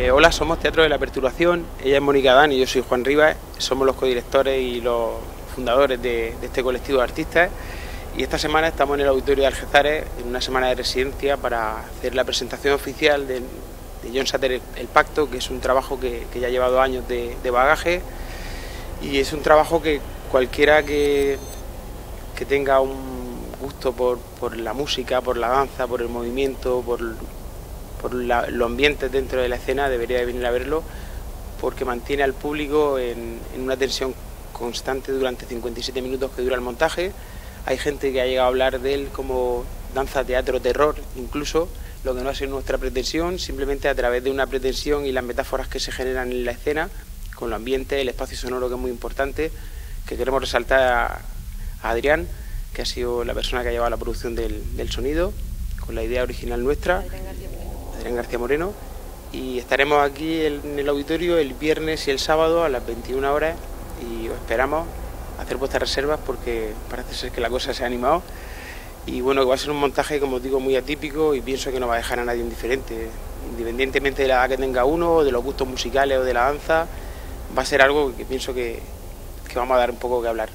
Eh, hola, somos Teatro de la Perturbación, ella es Mónica Dan y yo soy Juan Rivas, somos los codirectores y los fundadores de, este colectivo de artistas. Y esta semana estamos en el auditorio de Algezares en una semana de residencia para hacer la presentación oficial de, John Satter el, Pacto, que es un trabajo que, ya ha llevado años de, bagaje. Y es un trabajo que cualquiera que, que tenga un gusto por, por la música, por la danza, por el movimiento, por por los ambientes dentro de la escena, debería venir a verlo porque mantiene al público en, una tensión constante durante 57 minutos que dura el montaje. Hay gente que ha llegado a hablar de él como danza, teatro, terror, incluso, lo que no ha sido nuestra pretensión, simplemente a través de una pretensión y las metáforas que se generan en la escena, con el ambiente, el espacio sonoro que es muy importante, que queremos resaltar a, Adrián, que ha sido la persona que ha llevado la producción del, del sonido, con la idea original nuestra. Adrián García Moreno, y estaremos aquí en el auditorio el viernes y el sábado a las 21 horas y os esperamos hacer vuestras reservas porque parece ser que la cosa se ha animado. Y bueno, va a ser un montaje, como os digo, muy atípico y pienso que no va a dejar a nadie indiferente, independientemente de la edad que tenga uno, de los gustos musicales o de la danza, va a ser algo que pienso que, que vamos a dar un poco que hablar.